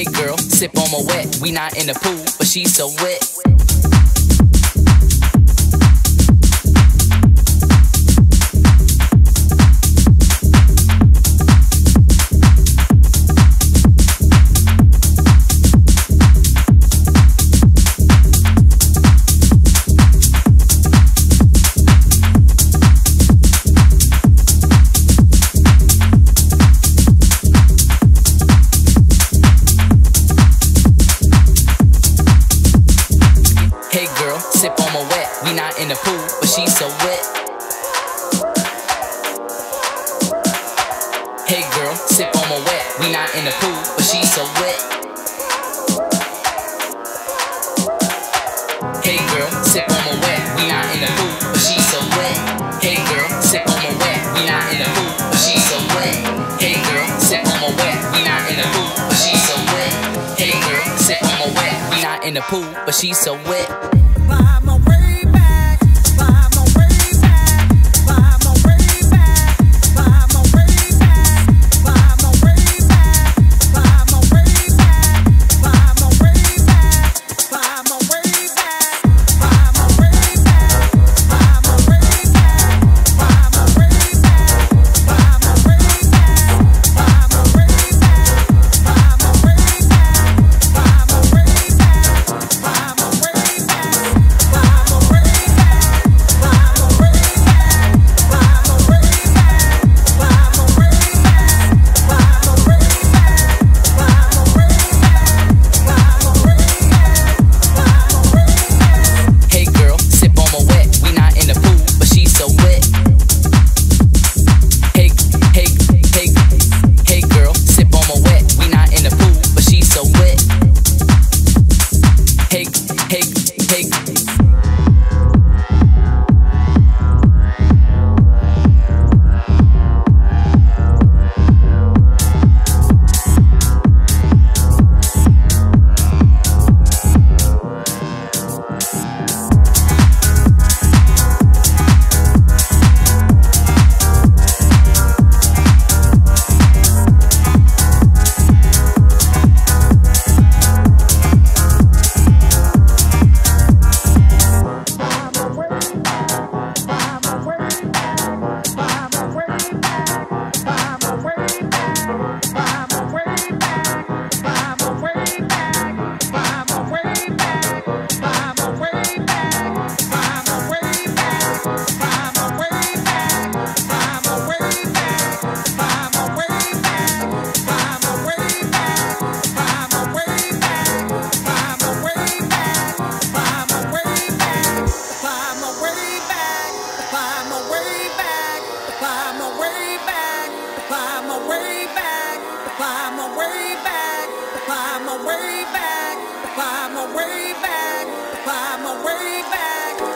Hey girl, sip on my wet. We not in the pool, but she's so wet. The pool, but she's so wet. Hey girl, sip on my wet. We not in the pool, but she's so wet. Hey girl, sip on my wet. We not in the pool, but she's so wet. Hey girl, sip on my wet. We not in the pool, but she's so wet. Hey girl, sip on my wet. We not in the pool, but she's so wet. Hey girl, sip on my wet. We not in the pool, but she's so wet.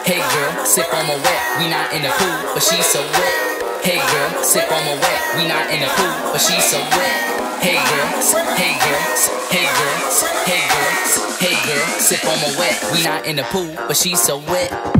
Hey girl, sip on my wet. We not in the pool, but she's so wet. Hey girl, sip on my wet. We not in the pool, but she's so wet. Hey girl, hey girl, hey girl, hey girl, hey girl, sip on my wet. We not in the pool, but she's so wet.